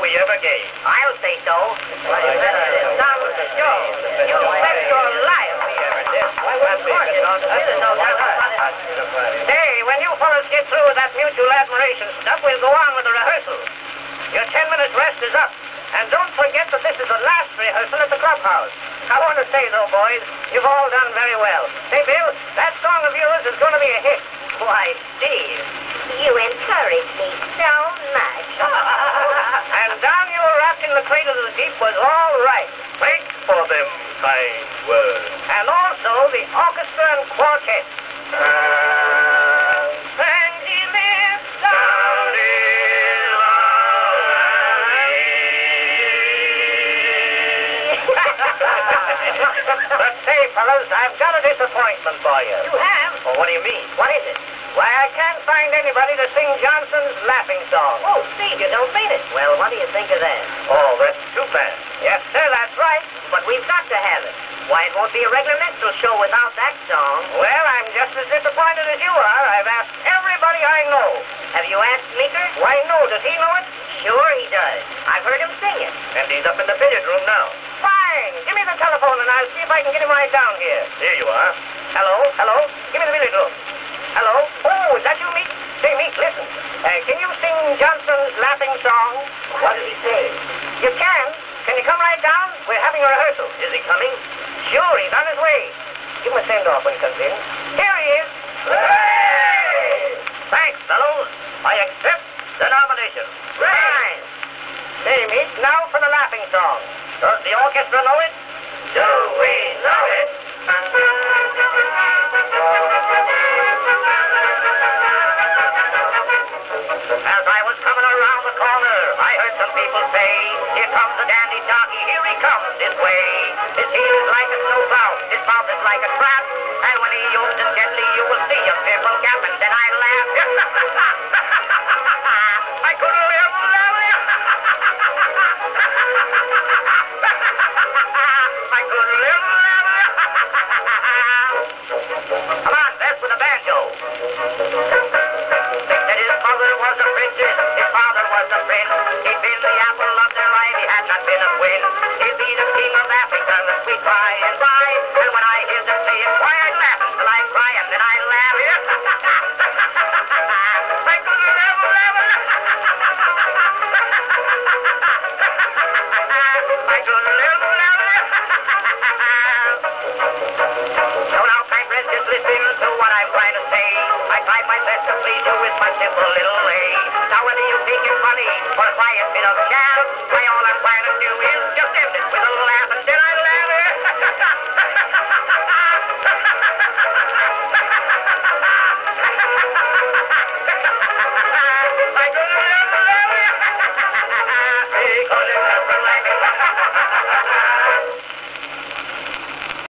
we ever gave. I'll say so. Some show. You bet your life we ever did. Of course, there's no doubt about it. Hey, when you fellas get through with that mutual admiration stuff, we'll go on with the rehearsal. Your ten minutes rest is up. And don't forget that this is the last rehearsal at the clubhouse. I want to say, though, boys, you've all done very well. Say, Bill, that song of yours is going to be a hit. Why, Steve. You encourage me so much. and down you were wrapped in the cradle of the deep was all right. Thanks for them kind words. And also the orchestra and quartet. And he lives down but say, fellas, I've got a disappointment for you. You have? Well, what do you mean? What is it? Why, I can't find anybody to sing Johnson's laughing song. Oh, Steve, you don't mean it. Well, what do you think of that? Oh, that's too bad. Yes, sir, that's right. But we've got to have it. Why, it won't be a regular minstrel show without that song. Well, I'm just as disappointed as you are. I've asked everybody I know. Have you asked Meeker? Why, no. Does he know it? Sure he does. I've heard him sing it. And he's up in the billiard room now. Fine. Give me the telephone and I'll see if I can get him right down here. Here you are. Hello? Hello? Give me the billiard room. Hello? Oh, is that you, Meek? Say, Meek, listen. Uh, can you sing Johnson's laughing song? What did he say? You can. Can you come right down? We're having a rehearsal. Is he coming? Sure, he's on his way. Give him a send off when he comes in. Here he is. Thanks, fellows. I accept the nomination. Fine. Say, Meek, now for the laughing song. Does the orchestra know it? Comes this way. His heel is like a snow cloud, his mouth is like a trap, and when quiet bit of jazz. I all at